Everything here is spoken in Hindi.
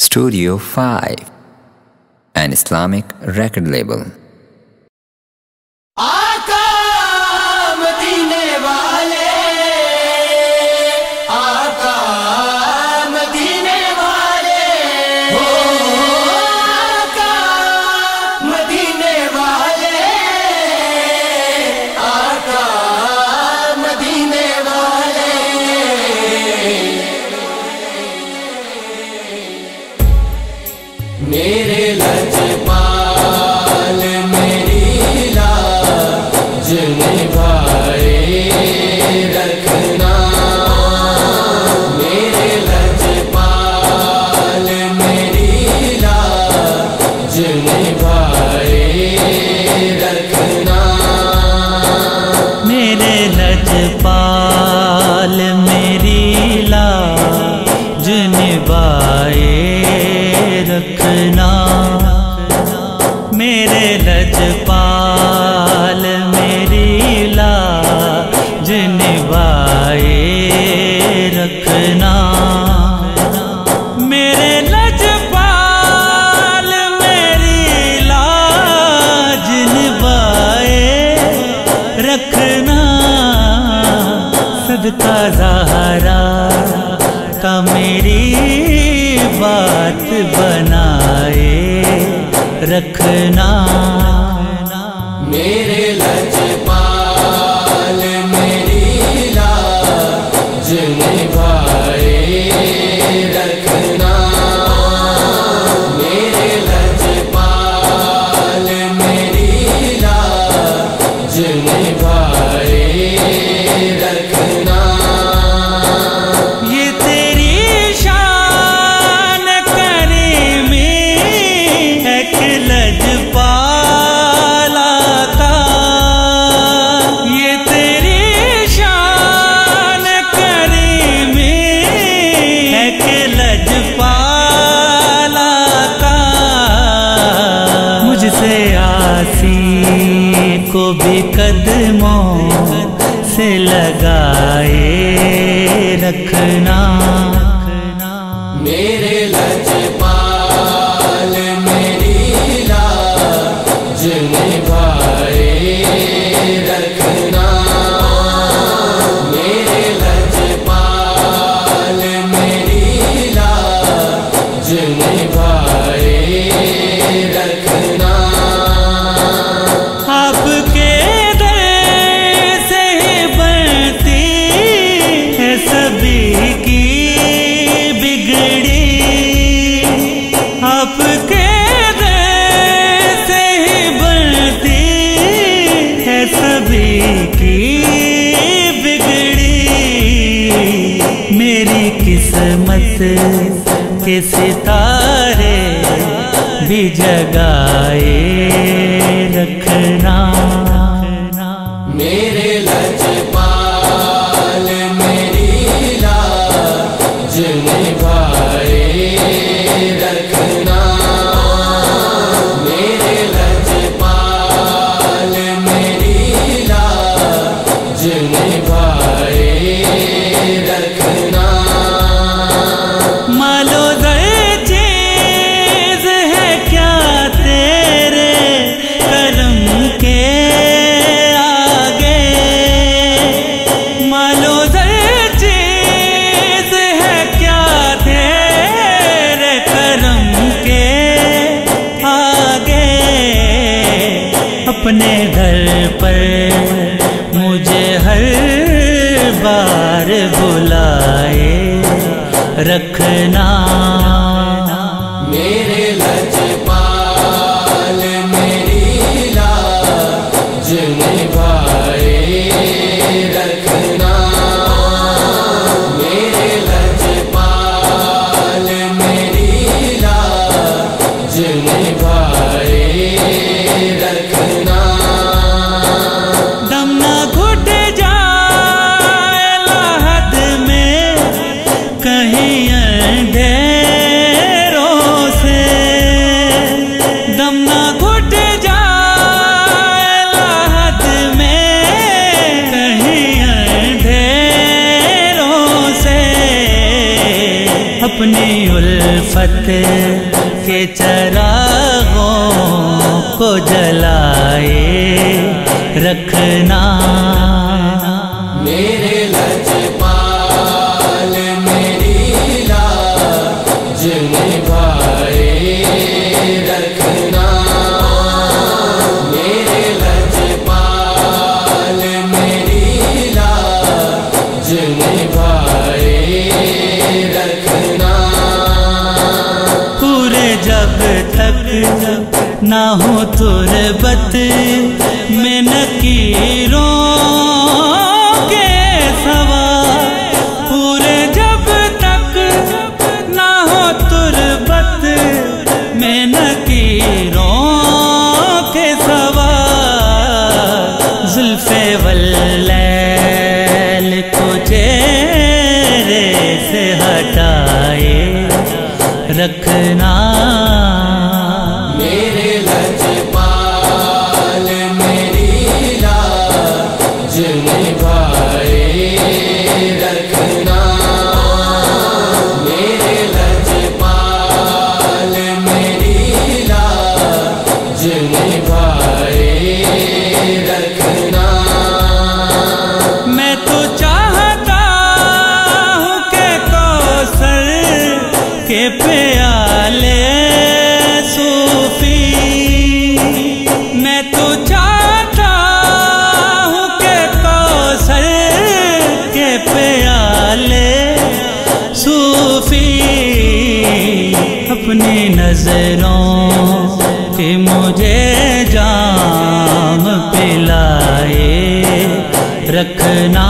Studio 5, an Islamic record label. मेरे लक्ष्य अपना रखना से आसी को भी कदमों से लगाए रखना। मेरी की बिगड़ी मेरी किस्मत के सितारे भी जगाए रखना पर मुझे हर बार बुलाए रखना उल्फत के चरागों को जलाए रखना ना हो तुरबत में नकीरों के सवा। पूरे जब तक ना हो तुरबत में नकीरों के सवा। जुल्फे वल्लैल को चेहरे से हटाए। रखना प्याले सूफी। मैं तो चाहता हूँ के कौसर के प्याले सूफी। अपनी नज़रों के मुझे जाम पिलाए, रखना